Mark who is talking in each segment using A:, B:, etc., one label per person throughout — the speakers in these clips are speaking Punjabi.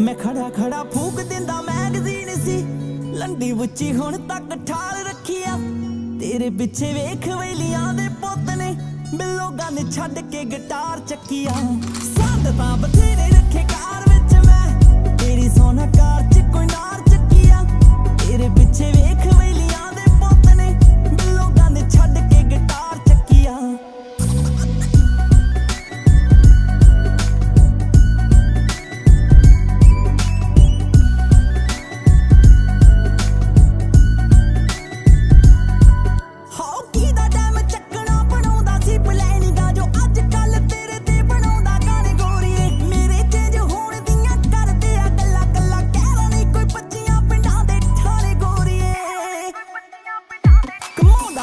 A: ਮੈਂ ਖੜਾ ਖੜਾ ਫੂਕ ਦਿੰਦਾ ਮੈਗਜ਼ੀਨ ਸੀ। ਲੰਡੀ ਉੱਚੀ ਹੁਣ ਤੱਕ ਠਾਲ ਰੱਖਿਆ। ਤੇਰੇ ਪਿੱਛੇ ਵੇਖ ਵੇਲੀਆਂ ਦੇ ਪੁੱਤ ਨੇ ਬਿੱਲੋ ਗਨ ਛੱਡ ਕੇ ਗਿਟਾਰ ਚੱਕੀਆ। ਸੰਦ ਤਾਂ ਬਥੇਰੇ ਰੱਖੇ ਕਾਰ ਵਿੱਚ ਮੈਂ। ਤੇਰੀ ਸੋਨਾ ਕਾਰ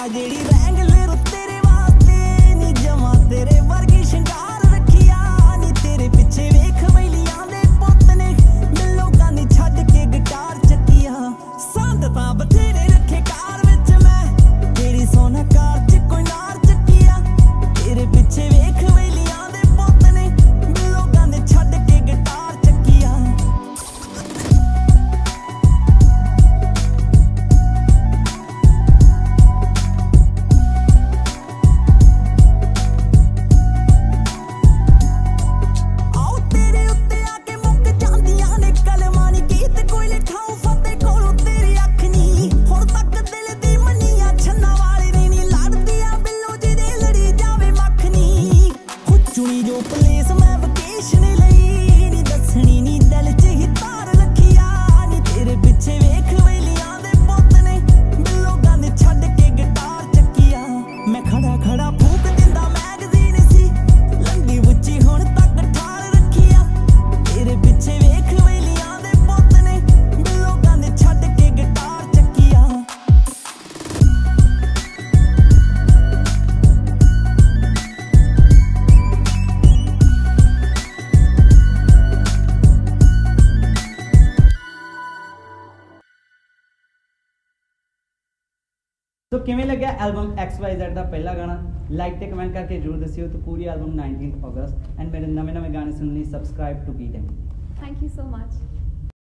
A: ਕਮਾਉਂਦਾ ਜਿਹੜੀ ਰੈਂਗਲਰ ਤੇਰੇ ਵਾਸਤੇ ਨੀ ਜਮਾ, ਤੇਰੇ ਵਰਗੀ ਸ਼ਿੰਗਾਰ ਰੱਖਿਆ ਨੀ। ਤੇਰੇ ਪਿੱਛੇ ਵੇਖ ਵੈਲੀਆਂ ਦੇ ਪੁੱਤ ਨੇ ਲੋਕਾਂ ਨੇ ਛੱਡ ਕੇ ਗਿਟਾਰ ਚੱਕੀਆਂ। ਸੰਦ ਤਾਂ ਬਥੇਰੇ
B: ਸੋ ਕਿਵੇਂ ਲੱਗਿਆ ਐਲਬਮ XYZ ਦਾ ਪਹਿਲਾ ਗਾਣਾ ਲਾਈਕ ਤੇ ਕਮੈਂਟ ਕਰਕੇ ਜਰੂਰ ਦੱਸਿਓ ਤੇ ਪੂਰੀ ਐਲਬਮ 19th ਅਗਸਤ ਐਂਡ ਮੇਰੇ ਨਵੇਂ ਨਵੇਂ ਗਾਣੇ ਸੁਣਨ ਲਈ subscribe to beat
C: Thank you so much.